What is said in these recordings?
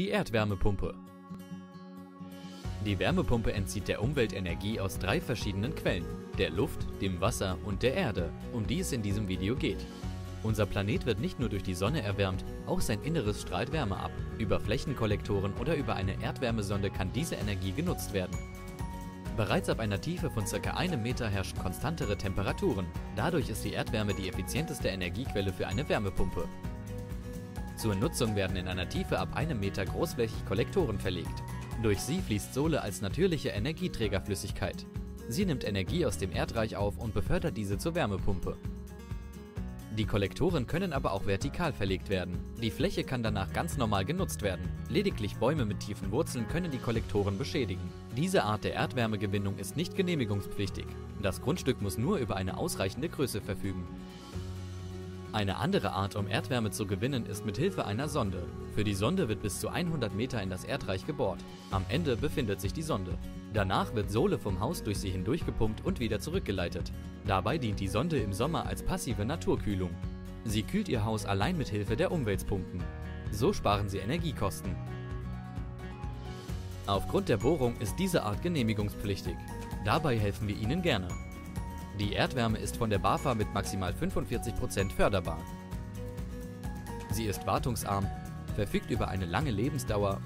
Die Erdwärmepumpe. Die Wärmepumpe entzieht der Umwelt Energie aus drei verschiedenen Quellen, der Luft, dem Wasser und der Erde, um die es in diesem Video geht. Unser Planet wird nicht nur durch die Sonne erwärmt, auch sein Inneres strahlt Wärme ab. Über Flächenkollektoren oder über eine Erdwärmesonde kann diese Energie genutzt werden. Bereits ab einer Tiefe von ca. einem Meter herrschen konstantere Temperaturen. Dadurch ist die Erdwärme die effizienteste Energiequelle für eine Wärmepumpe. Zur Nutzung werden in einer Tiefe ab einem Meter großflächig Kollektoren verlegt. Durch sie fließt Sohle als natürliche Energieträgerflüssigkeit. Sie nimmt Energie aus dem Erdreich auf und befördert diese zur Wärmepumpe. Die Kollektoren können aber auch vertikal verlegt werden. Die Fläche kann danach ganz normal genutzt werden. Lediglich Bäume mit tiefen Wurzeln können die Kollektoren beschädigen. Diese Art der Erdwärmegewinnung ist nicht genehmigungspflichtig. Das Grundstück muss nur über eine ausreichende Größe verfügen. Eine andere Art, um Erdwärme zu gewinnen, ist mit Hilfe einer Sonde. Für die Sonde wird bis zu 100 Meter in das Erdreich gebohrt. Am Ende befindet sich die Sonde. Danach wird Sohle vom Haus durch sie hindurchgepumpt und wieder zurückgeleitet. Dabei dient die Sonde im Sommer als passive Naturkühlung. Sie kühlt ihr Haus allein mit Hilfe der Umweltpumpen. So sparen sie Energiekosten. Aufgrund der Bohrung ist diese Art genehmigungspflichtig. Dabei helfen wir Ihnen gerne. Die Erdwärme ist von der BAFA mit maximal 45% förderbar. Sie ist wartungsarm, verfügt über eine lange Lebensdauer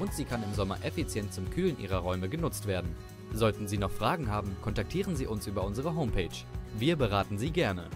und sie kann im Sommer effizient zum Kühlen Ihrer Räume genutzt werden. Sollten Sie noch Fragen haben, kontaktieren Sie uns über unsere Homepage. Wir beraten Sie gerne.